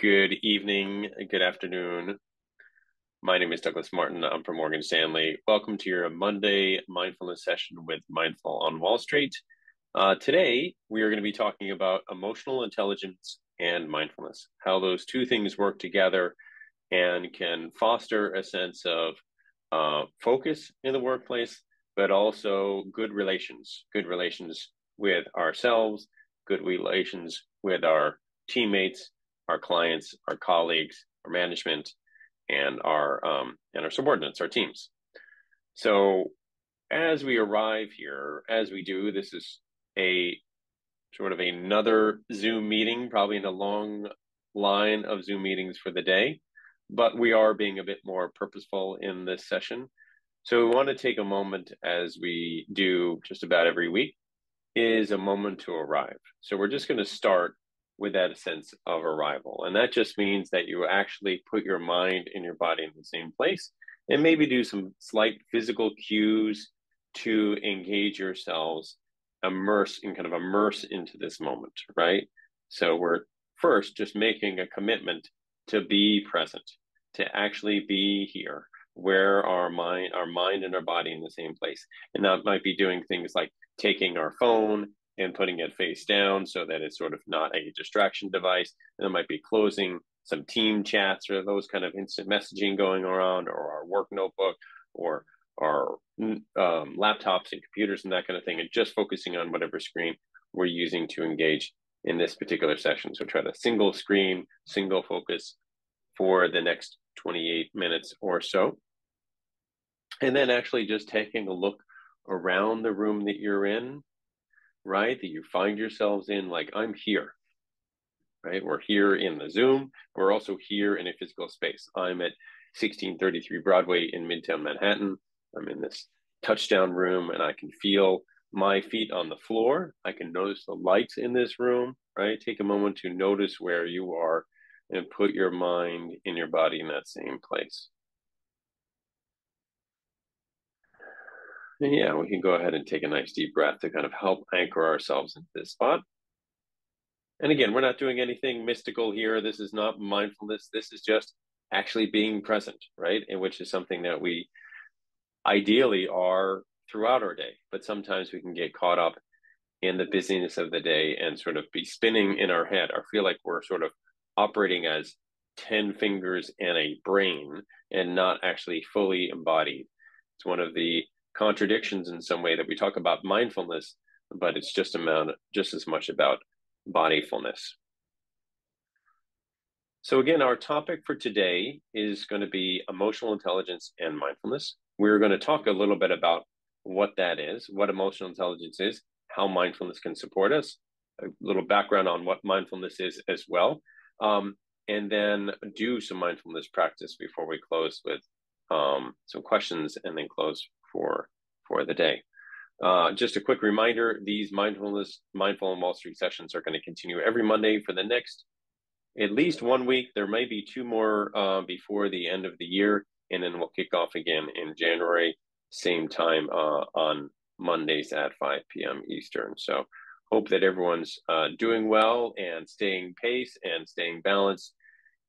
Good evening, good afternoon. My name is Douglas Martin. I'm from Morgan Stanley. Welcome to your Monday mindfulness session with Mindful on Wall Street. Uh, today, we are going to be talking about emotional intelligence and mindfulness, how those two things work together and can foster a sense of uh, focus in the workplace, but also good relations, good relations with ourselves, good relations with our teammates, our clients, our colleagues, our management, and our um, and our subordinates, our teams. So as we arrive here, as we do, this is a sort of another Zoom meeting, probably in a long line of Zoom meetings for the day, but we are being a bit more purposeful in this session. So we want to take a moment as we do just about every week is a moment to arrive. So we're just going to start with a sense of arrival. And that just means that you actually put your mind and your body in the same place and maybe do some slight physical cues to engage yourselves, immerse and kind of immerse into this moment, right? So we're first just making a commitment to be present, to actually be here, where our mind, our mind and our body in the same place. And that might be doing things like taking our phone and putting it face down so that it's sort of not a distraction device. And it might be closing some team chats or those kind of instant messaging going around, or our work notebook, or our um, laptops and computers and that kind of thing, and just focusing on whatever screen we're using to engage in this particular session. So try to single screen, single focus for the next 28 minutes or so. And then actually just taking a look around the room that you're in right? That you find yourselves in, like, I'm here, right? We're here in the Zoom. We're also here in a physical space. I'm at 1633 Broadway in Midtown Manhattan. I'm in this touchdown room and I can feel my feet on the floor. I can notice the lights in this room, right? Take a moment to notice where you are and put your mind and your body in that same place. Yeah, we can go ahead and take a nice deep breath to kind of help anchor ourselves into this spot. And again, we're not doing anything mystical here. This is not mindfulness. This is just actually being present, right? And which is something that we ideally are throughout our day. But sometimes we can get caught up in the busyness of the day and sort of be spinning in our head or feel like we're sort of operating as 10 fingers and a brain and not actually fully embodied. It's one of the contradictions in some way that we talk about mindfulness, but it's just amount just as much about bodyfulness. So again, our topic for today is going to be emotional intelligence and mindfulness. We're going to talk a little bit about what that is, what emotional intelligence is, how mindfulness can support us, a little background on what mindfulness is as well, um, and then do some mindfulness practice before we close with um, some questions and then close for for the day. Uh, just a quick reminder: these mindfulness, mindful and Wall Street sessions are going to continue every Monday for the next at least one week. There may be two more uh, before the end of the year, and then we'll kick off again in January, same time uh, on Mondays at 5 p.m. Eastern. So hope that everyone's uh, doing well and staying pace and staying balanced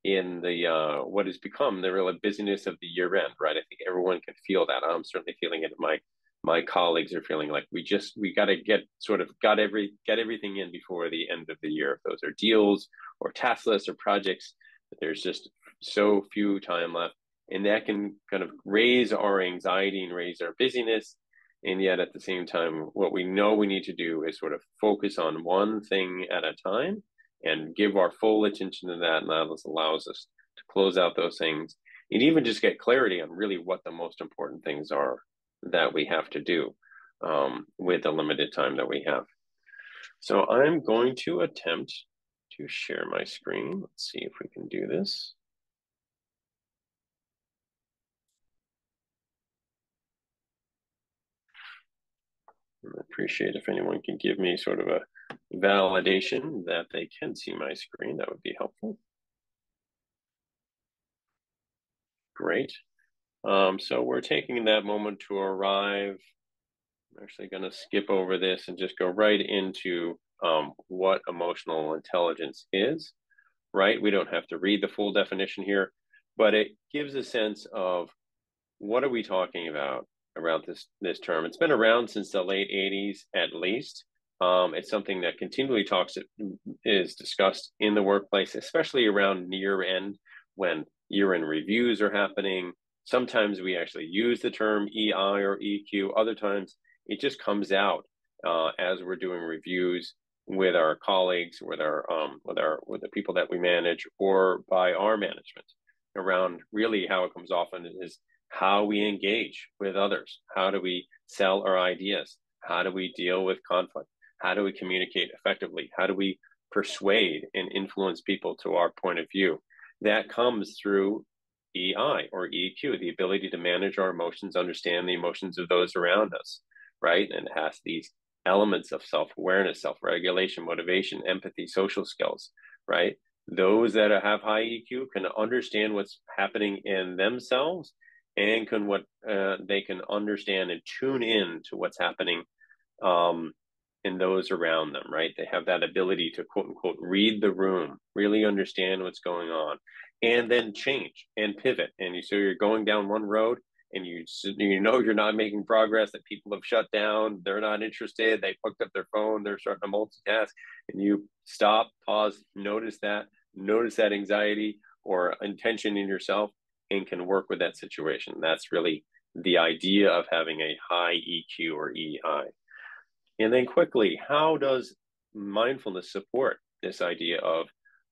in the uh, what has become the real busyness of the year end, right? I think everyone can feel that. I'm certainly feeling it. My my colleagues are feeling like we just we got to get sort of got every get everything in before the end of the year. If those are deals or task lists or projects, there's just so few time left, and that can kind of raise our anxiety and raise our busyness. And yet, at the same time, what we know we need to do is sort of focus on one thing at a time and give our full attention to that. And that allows us to close out those things and even just get clarity on really what the most important things are that we have to do um, with the limited time that we have. So I'm going to attempt to share my screen. Let's see if we can do this. I appreciate if anyone can give me sort of a validation that they can see my screen. That would be helpful. Great. Um, so we're taking that moment to arrive. I'm actually going to skip over this and just go right into um, what emotional intelligence is. right? We don't have to read the full definition here, but it gives a sense of what are we talking about around this this term. It's been around since the late 80s at least. Um, it's something that continually talks is discussed in the workplace, especially around year end when year end reviews are happening. Sometimes we actually use the term EI or EQ. Other times it just comes out uh, as we're doing reviews with our colleagues, with our um, with our with the people that we manage, or by our management around really how it comes often is how we engage with others. How do we sell our ideas? How do we deal with conflict? How do we communicate effectively? How do we persuade and influence people to our point of view? That comes through EI or EQ, the ability to manage our emotions, understand the emotions of those around us, right? And it has these elements of self awareness, self regulation, motivation, empathy, social skills, right? Those that have high EQ can understand what's happening in themselves and can what uh, they can understand and tune in to what's happening um, in those around them, right? They have that ability to quote unquote read the room, really understand what's going on, and then change and pivot. And you, so you're going down one road and you you know you're not making progress, that people have shut down, they're not interested, they hooked up their phone, they're starting to multitask, and you stop, pause, notice that, notice that anxiety or intention in yourself, and can work with that situation. That's really the idea of having a high EQ or EI. And then quickly, how does mindfulness support this idea of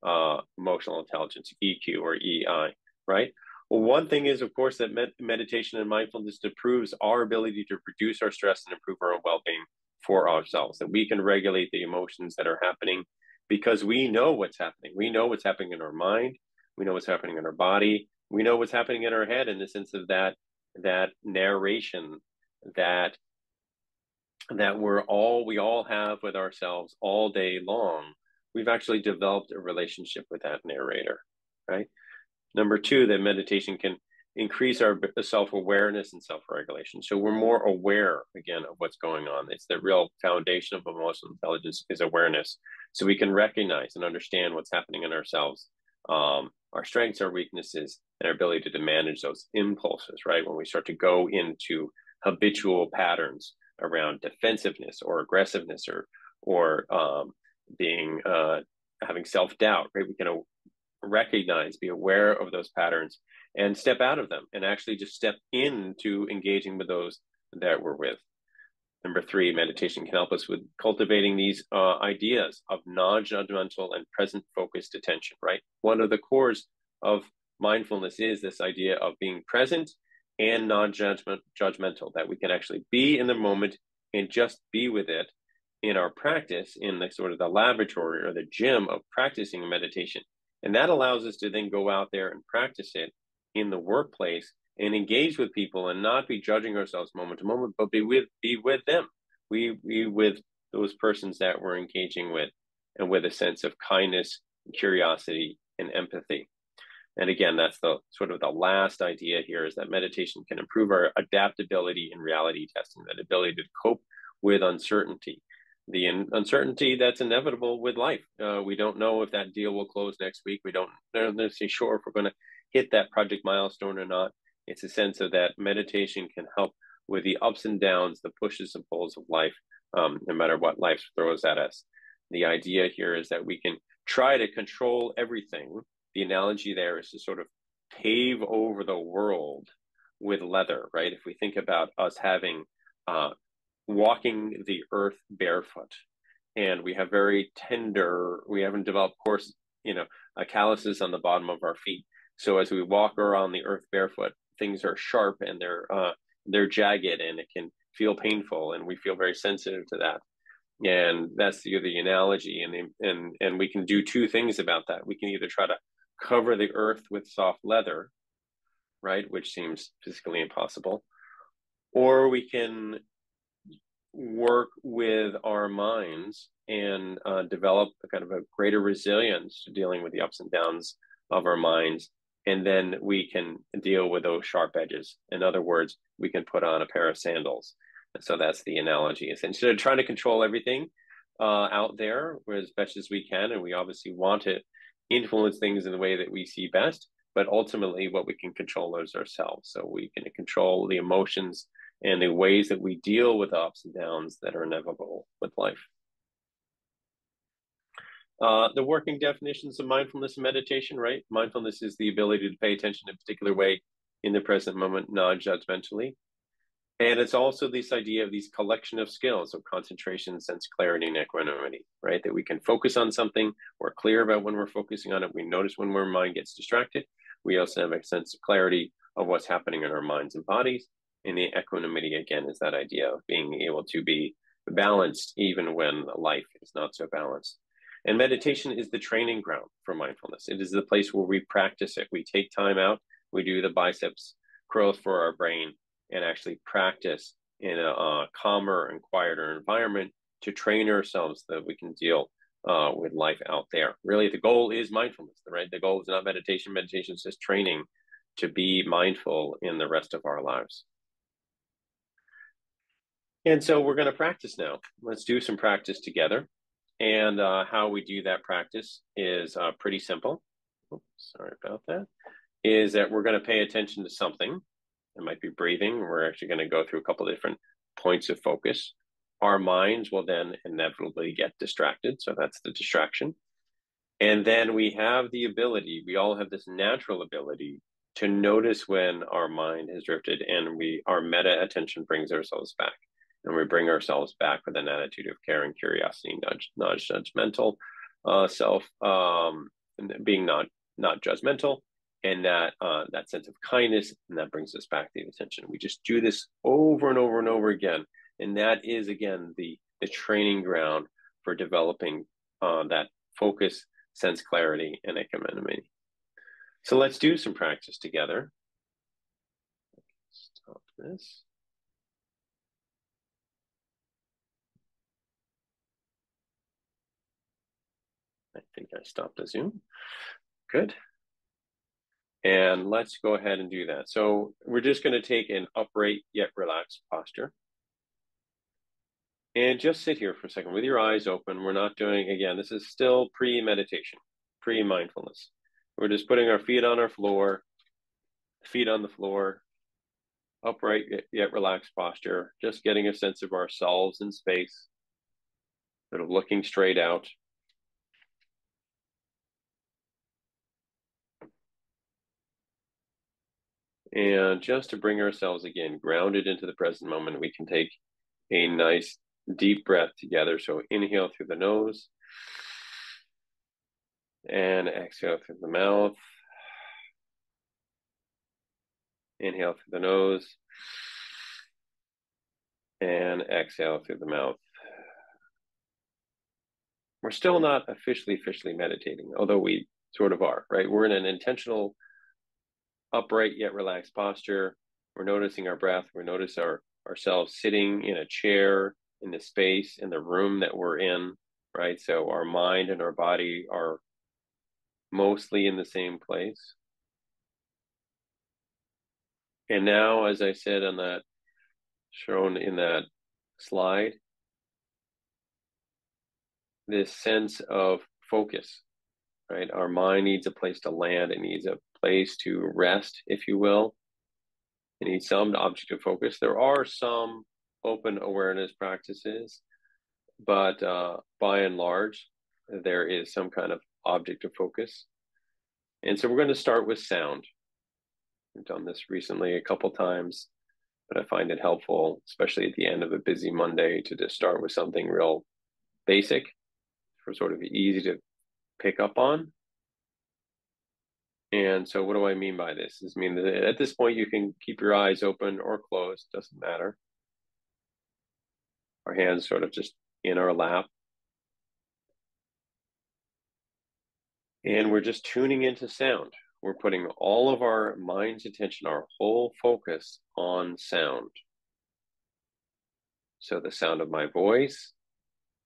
uh, emotional intelligence, EQ or EI, right? Well, one thing is, of course, that med- meditation and mindfulness improves our ability to reduce our stress and improve our own well being for ourselves, that we can regulate the emotions that are happening because we know what's happening. We know what's happening in our mind, we know what's happening in our body, we know what's happening in our head in the sense of that that narration that that we're all we all have with ourselves all day long we've actually developed a relationship with that narrator right? Number two that meditation can increase our self-awareness and self-regulation. So we're more aware again of what's going on. It's the real foundation of emotional intelligence is awareness. So we can recognize and understand what's happening in ourselves um, our strengths our weaknesses and our ability to manage those impulses right? When we start to go into habitual patterns around defensiveness or aggressiveness or or um, being uh, having self doubt. Right, we can recognize, be aware of those patterns, and step out of them, and actually just step into engaging with those that we're with. Number three, meditation can help us with cultivating these uh, ideas of non-judgmental and present-focused attention. Right, one of the cores of mindfulness is this idea of being present and non-judgment judgmental that we can actually be in the moment and just be with it in our practice in the sort of the laboratory or the gym of practicing meditation. And that allows us to then go out there and practice it in the workplace and engage with people and not be judging ourselves moment to moment but be with be with them. We be with those persons that we're engaging with and with a sense of kindness curiosity and empathy and again, that's the sort of the last idea here is that meditation can improve our adaptability in reality testing, that ability to cope with uncertainty, the in- uncertainty that's inevitable with life. Uh, we don't know if that deal will close next week. We don't necessarily sure if we're going to hit that project milestone or not. It's a sense of that meditation can help with the ups and downs, the pushes and pulls of life, um, no matter what life throws at us. The idea here is that we can try to control everything the analogy there is to sort of pave over the world with leather, right? If we think about us having uh, walking the earth barefoot, and we have very tender, we haven't developed, of course, you know, a calluses on the bottom of our feet. So as we walk around the earth barefoot, things are sharp and they're uh, they're jagged, and it can feel painful, and we feel very sensitive to that. And that's the, the analogy, and and and we can do two things about that. We can either try to cover the earth with soft leather, right, which seems physically impossible, or we can work with our minds and uh, develop a kind of a greater resilience to dealing with the ups and downs of our minds. And then we can deal with those sharp edges. In other words, we can put on a pair of sandals. And so that's the analogy. Instead of trying to control everything uh, out there as best as we can, and we obviously want to influence things in the way that we see best, but ultimately what we can control is ourselves. So we can control the emotions and the ways that we deal with ups and downs that are inevitable with life. Uh, the working definitions of mindfulness and meditation, right? Mindfulness is the ability to pay attention in a particular way in the present moment, non judgmentally. And it's also this idea of these collection of skills of concentration, sense clarity, and equanimity, right? That we can focus on something, we're clear about when we're focusing on it, we notice when our mind gets distracted. We also have a sense of clarity of what's happening in our minds and bodies. And the equanimity, again, is that idea of being able to be balanced even when life is not so balanced. And meditation is the training ground for mindfulness. It is the place where we practice it. We take time out, we do the biceps curls for our brain, and actually practice in a, a calmer and quieter environment to train ourselves that we can deal uh, with life out there. Really, the goal is mindfulness, right? The goal is not meditation. Meditation is just training to be mindful in the rest of our lives. And so we're going to practice now. Let's do some practice together. And uh, how we do that practice is uh, pretty simple. Oops, sorry about that. Is that we're going to pay attention to something. It might be breathing. We're actually going to go through a couple different points of focus. Our minds will then inevitably get distracted. So that's the distraction. And then we have the ability, we all have this natural ability to notice when our mind has drifted and we our meta attention brings ourselves back and we bring ourselves back with an attitude of care and curiosity, not judgmental uh, self, um, being not not judgmental, and that uh, that sense of kindness, and that brings us back to the attention. We just do this over and over and over again, and that is again the the training ground for developing uh, that focus, sense clarity, and equanimity. So let's do some practice together. Stop this. I think I stopped the Zoom. Good. And let's go ahead and do that. So we're just going to take an upright yet relaxed posture. And just sit here for a second with your eyes open. We're not doing, again, this is still pre meditation, pre mindfulness. We're just putting our feet on our floor, feet on the floor, upright yet relaxed posture, just getting a sense of ourselves in space, sort of looking straight out. And just to bring ourselves again grounded into the present moment, we can take a nice deep breath together. So inhale through the nose and exhale through the mouth. Inhale through the nose and exhale through the mouth. We're still not officially, officially meditating, although we sort of are, right? We're in an intentional upright yet relaxed posture. We're noticing our breath. We notice our ourselves sitting in a chair in the space in the room that we're in, right? So our mind and our body are mostly in the same place. And now, as I said on that, shown in that slide, this sense of focus, right? Our mind needs a place to land. It needs a place to rest, if you will. You need some object of focus. There are some open awareness practices, but uh, by and large, there is some kind of object of focus. And so we're going to start with sound. I've done this recently a couple times, but I find it helpful, especially at the end of a busy Monday, to just start with something real basic for sort of easy to pick up on. And so, what do I mean by this? Is mean that at this point you can keep your eyes open or closed, doesn't matter. Our hands sort of just in our lap. And we're just tuning into sound. We're putting all of our mind's attention, our whole focus on sound. So, the sound of my voice,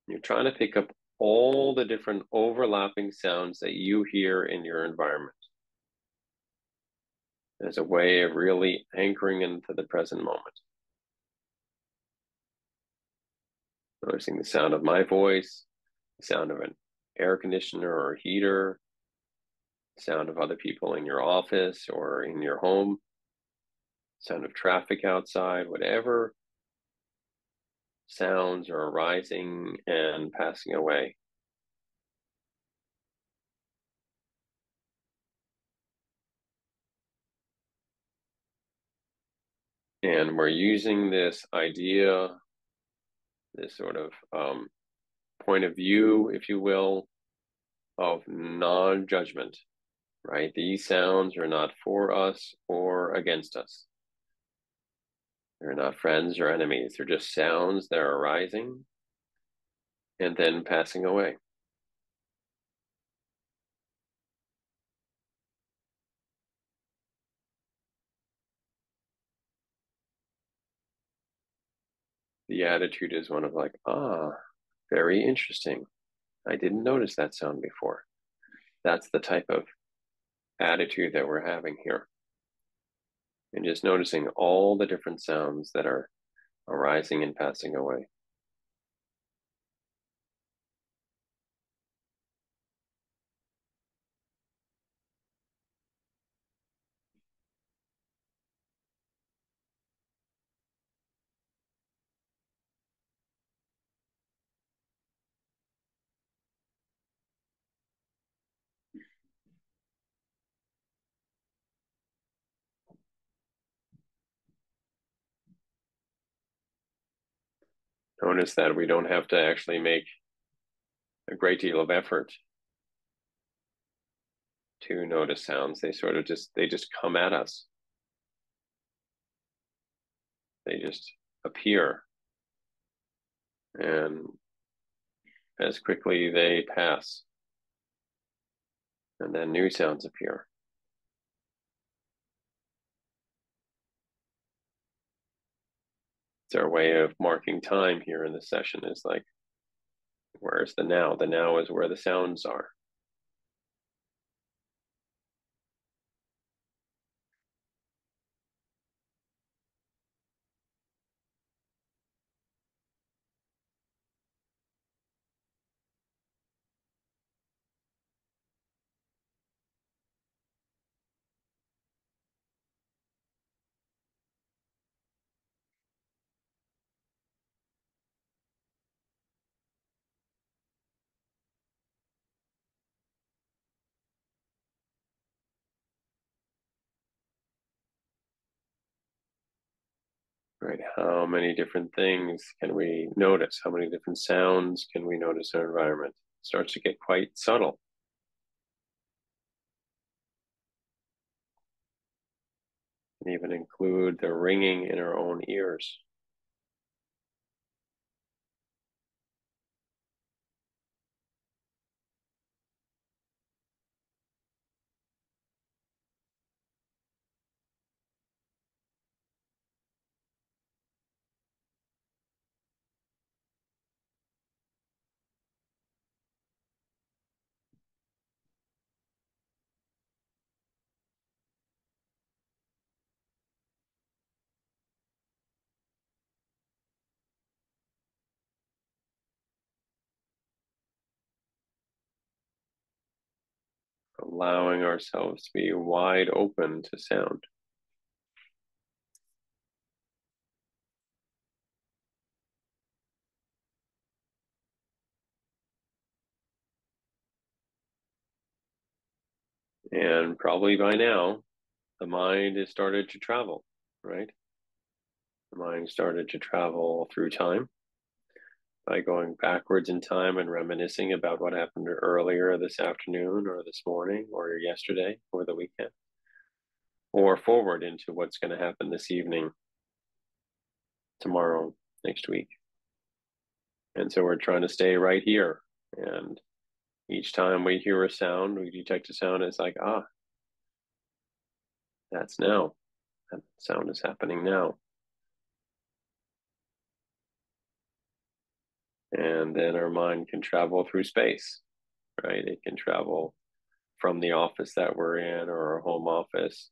you're trying to pick up all the different overlapping sounds that you hear in your environment as a way of really anchoring into the present moment. Noticing the sound of my voice, the sound of an air conditioner or heater, sound of other people in your office or in your home, sound of traffic outside, whatever sounds are arising and passing away. And we're using this idea, this sort of um, point of view, if you will, of non judgment, right? These sounds are not for us or against us. They're not friends or enemies. They're just sounds that are arising and then passing away. The attitude is one of like, ah, very interesting. I didn't notice that sound before. That's the type of attitude that we're having here and just noticing all the different sounds that are arising and passing away. Notice that we don't have to actually make a great deal of effort to notice sounds. They sort of just they just come at us. They just appear. And as quickly they pass. And then new sounds appear. It's our way of marking time here in the session is like where's the now? The now is where the sounds are right? How many different things can we notice? How many different sounds can we notice in our environment? It starts to get quite subtle. And even include the ringing in our own ears. Allowing ourselves to be wide open to sound. And probably by now, the mind has started to travel, right? The mind started to travel through time by going backwards in time and reminiscing about what happened earlier this afternoon or this morning or yesterday or the weekend, or forward into what's going to happen this evening, tomorrow, next week. And so we're trying to stay right here. And each time we hear a sound, we detect a sound, it's like, ah, that's now. That sound is happening now. And then our mind can travel through space right? It can travel from the office that we're in or our home office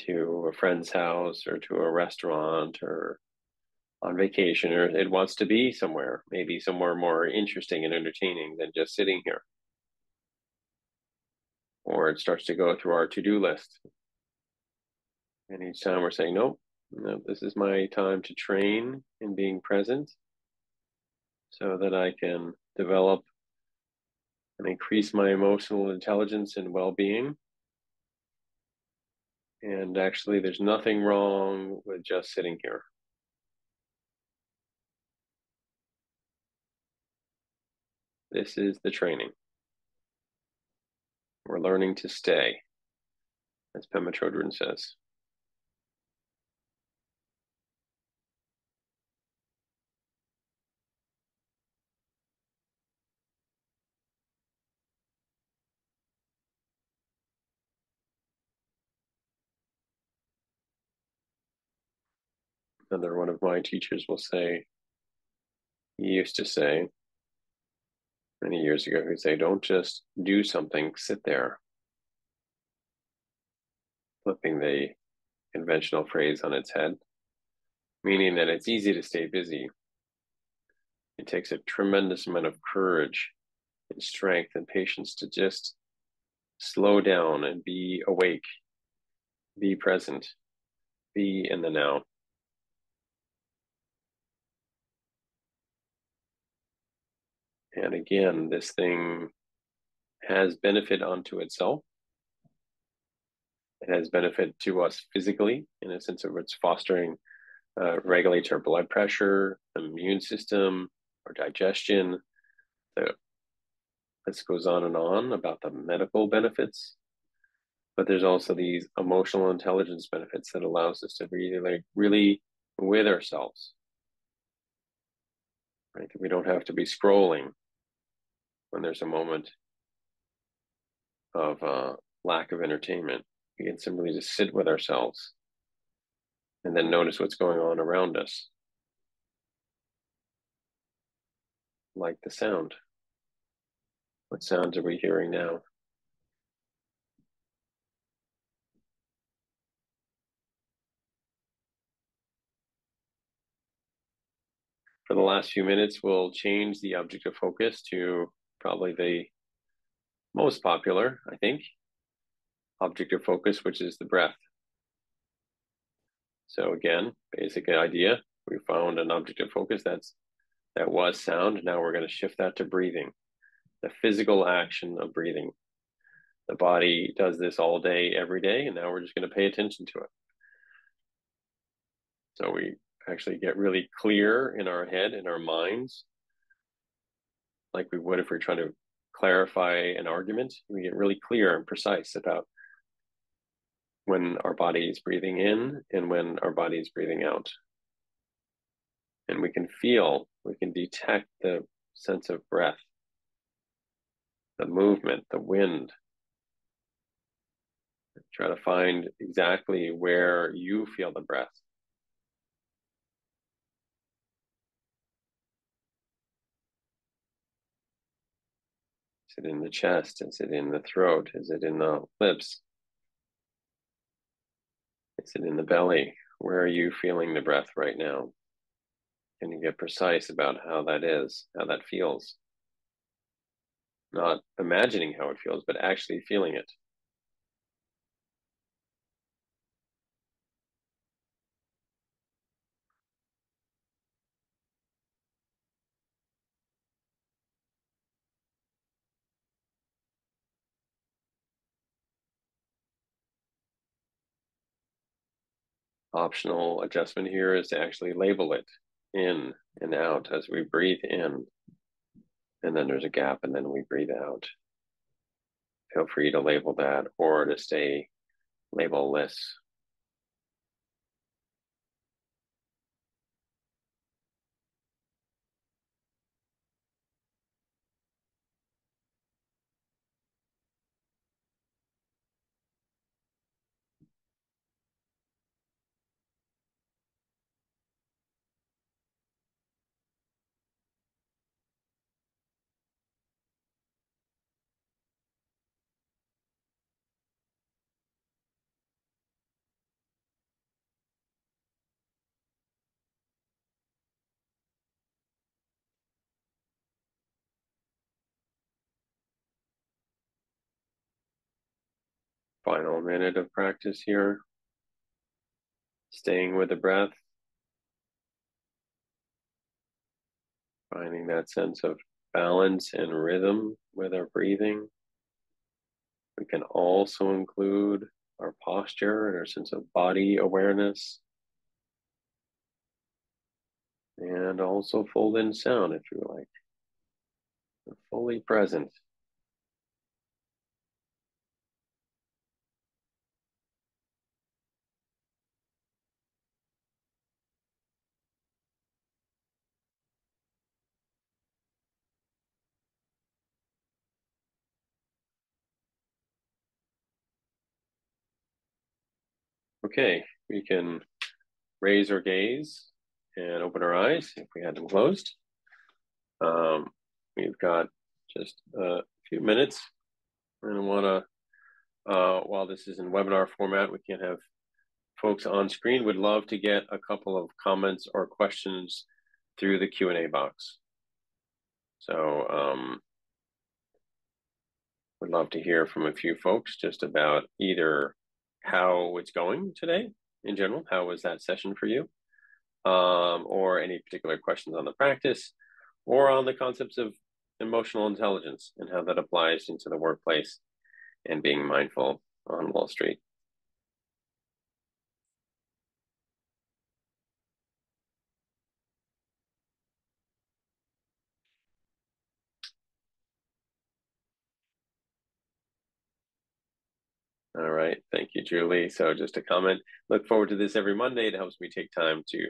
to a friend's house or to a restaurant or on vacation or it wants to be somewhere maybe somewhere more interesting and entertaining than just sitting here. Or it starts to go through our to-do list. And each time we're saying, nope, no, this is my time to train in being present so that I can develop and increase my emotional intelligence and well-being. And actually, there's nothing wrong with just sitting here. This is the training. We're learning to stay, as Pema Chodron says. Another one of my teachers will say, he used to say many years ago, he'd say, don't just do something, sit there. Flipping the conventional phrase on its head, meaning that it's easy to stay busy. It takes a tremendous amount of courage and strength and patience to just slow down and be awake, be present, be in the now. And again, this thing has benefit unto itself. It has benefit to us physically in a sense of it's fostering, uh, regulates our blood pressure, immune system, our digestion. The this goes on and on about the medical benefits, but there's also these emotional intelligence benefits that allows us to be like really with ourselves. Right? We don't have to be scrolling when there's a moment of uh, lack of entertainment. We can simply just sit with ourselves and then notice what's going on around us, like the sound. What sounds are we hearing now? For the last few minutes, we'll change the object of focus to probably the most popular, I think, object of focus, which is the breath. So again, basic idea, we found an object of focus that's that was sound. Now we're going to shift that to breathing, the physical action of breathing. The body does this all day, every day, and now we're just going to pay attention to it. So we actually get really clear in our head, in our minds, like we would if we are trying to clarify an argument. We get really clear and precise about when our body is breathing in and when our body is breathing out. And we can feel, we can detect the sense of breath, the movement, the wind. Try to find exactly where you feel the breath. Is it in the chest? Is it in the throat? Is it in the lips? Is it in the belly? Where are you feeling the breath right now? Can you get precise about how that is, how that feels? Not imagining how it feels, but actually feeling it. Optional adjustment here is to actually label it in and out as we breathe in. And then there's a gap, and then we breathe out. Feel free to label that or to stay labelless. Final minute of practice here. Staying with the breath. Finding that sense of balance and rhythm with our breathing. We can also include our posture and our sense of body awareness. And also fold in sound if you like. fully present. Okay, we can raise our gaze and open our eyes if we had them closed. Um, we've got just a few minutes and I want to, uh, while this is in webinar format, we can have folks on screen would love to get a couple of comments or questions through the Q&A box. So um, would love to hear from a few folks just about either how it's going today in general. How was that session for you? Um, or any particular questions on the practice or on the concepts of emotional intelligence and how that applies into the workplace and being mindful on Wall Street. All right. Thank you, Julie. So just a comment, look forward to this every Monday. It helps me take time to,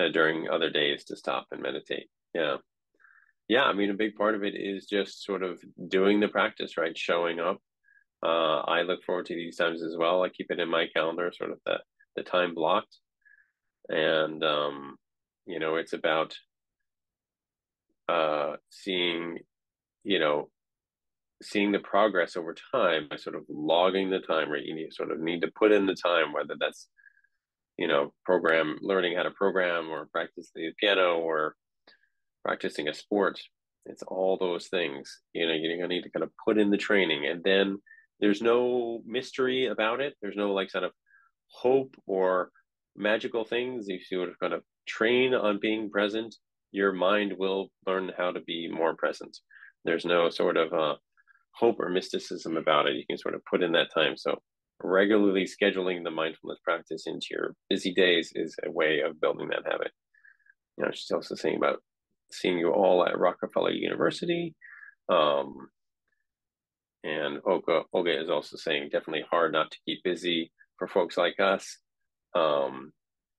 uh, during other days to stop and meditate. Yeah. Yeah. I mean, a big part of it is just sort of doing the practice, right? Showing up. Uh, I look forward to these times as well. I keep it in my calendar, sort of the, the time blocked. And, um, you know, it's about, uh, seeing, you know, seeing the progress over time by sort of logging the time, right? You need sort of need to put in the time, whether that's you know program learning how to program or practice the piano or practicing a sport. It's all those things. You know, you're gonna need to kind of put in the training, and then there's no mystery about it. There's no like sort of hope or magical things. If you of kind of train on being present, your mind will learn how to be more present. There's no sort of uh, hope or mysticism about it. You can sort of put in that time. So regularly scheduling the mindfulness practice into your busy days is a way of building that habit. You know, she's also saying about seeing you all at Rockefeller University. Um, and Olga, Olga is also saying definitely hard not to keep busy for folks like us. Um,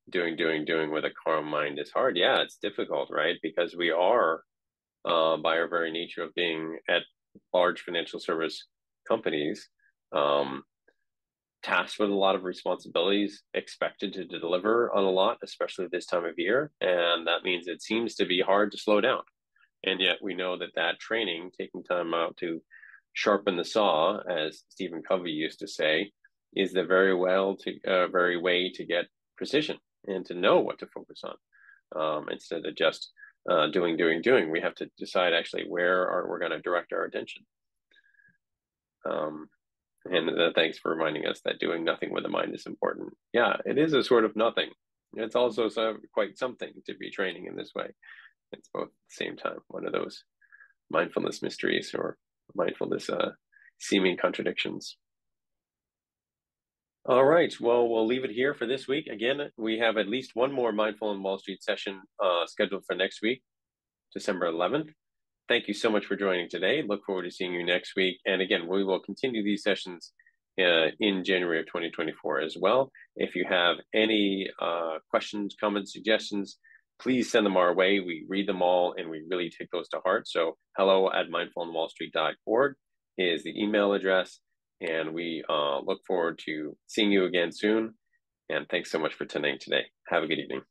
doing, doing, doing with a calm mind is hard. Yeah, it's difficult, right? Because we are, uh, by our very nature of being at large financial service companies um, tasked with a lot of responsibilities, expected to deliver on a lot, especially this time of year. And that means it seems to be hard to slow down. And yet we know that that training, taking time out to sharpen the saw, as Stephen Covey used to say, is the very well to uh, very way to get precision and to know what to focus on um, instead of just uh, doing, doing, doing. We have to decide actually where are we're going to direct our attention. Um, and thanks for reminding us that doing nothing with the mind is important. Yeah, it is a sort of nothing. It's also so, quite something to be training in this way. It's both at the same time one of those mindfulness mysteries or mindfulness uh, seeming contradictions. All right. Well, we'll leave it here for this week. Again, we have at least one more Mindful on Wall Street session uh, scheduled for next week, December 11th. Thank you so much for joining today. Look forward to seeing you next week. And again, we will continue these sessions uh, in January of 2024 as well. If you have any uh, questions, comments, suggestions, please send them our way. We read them all and we really take those to heart. So hello at mindfulonwallstreet.org is the email address. And we uh, look forward to seeing you again soon. And thanks so much for attending today. Have a good evening.